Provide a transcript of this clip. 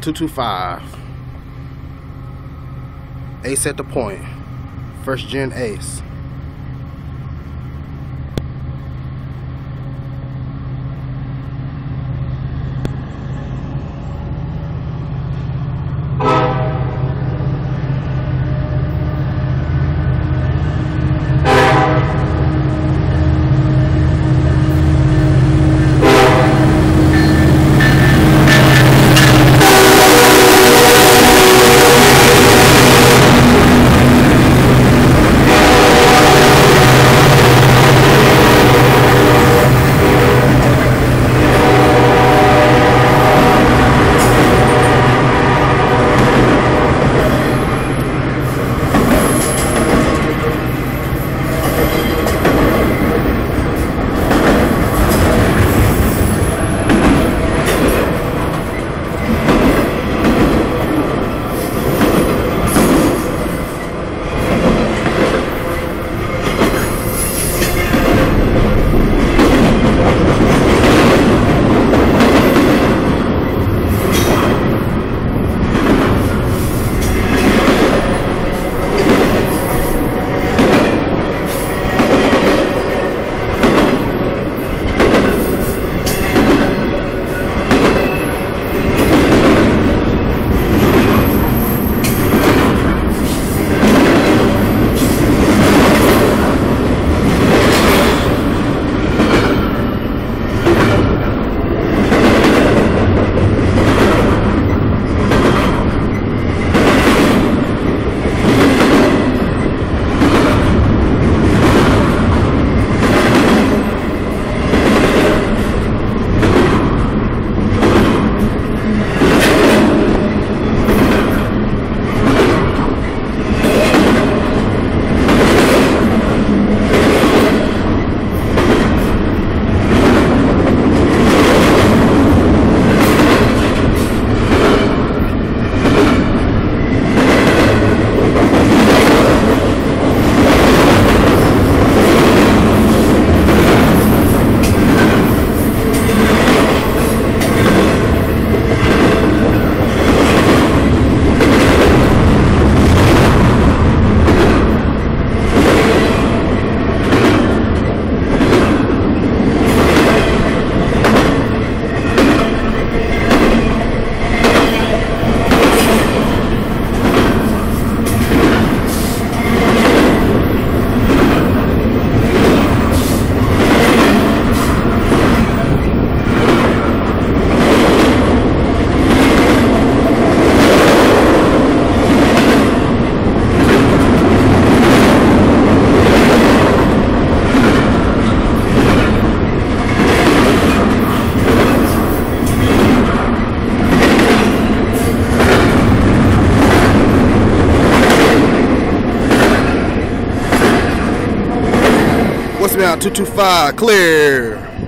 225. Ace at the point. First gen ace. Out? 225, clear.